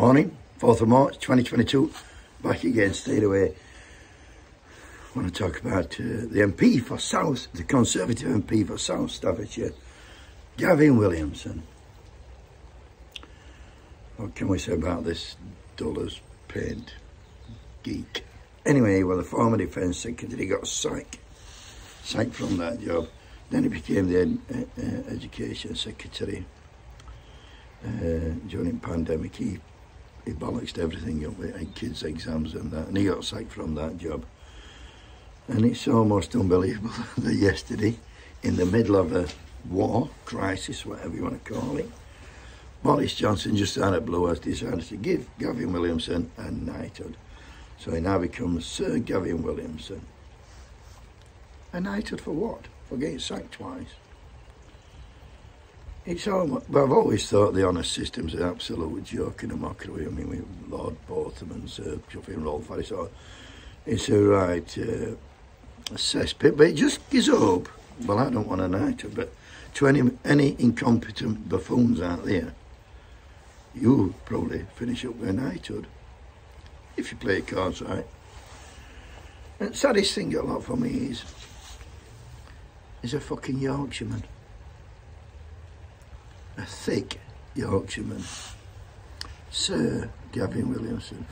Morning, 4th of March 2022, back again, stayed away. I want to talk about uh, the MP for South, the Conservative MP for South Staffordshire, Gavin Williamson. What can we say about this dollars paid geek? Anyway, well, the former Defence Secretary got sacked, sacked from that job. Then he became the uh, uh, Education Secretary uh, during pandemic. He he bollocksed everything up with kids' exams and that, and he got sacked from that job. And it's almost unbelievable that yesterday, in the middle of a war, crisis, whatever you want to call it, Boris Johnson just out of blue has decided to give Gavin Williamson a knighthood. So he now becomes Sir Gavin Williamson. A knighthood for what? For getting sacked twice. It's almost, but I've always thought the honour system's an absolute joke and a mockery. I mean, with Lord Botham and Sir Chuffing Rolf, it's a, it's a right uh, cesspit, but it just gives hope. Well, I don't want a knighthood, but to any, any incompetent buffoons out there, you'll probably finish up with a knighthood if you play cards right. And the saddest thing a lot for me is, is a fucking Yorkshireman a thick Yorkshireman, Sir Gavin Williamson.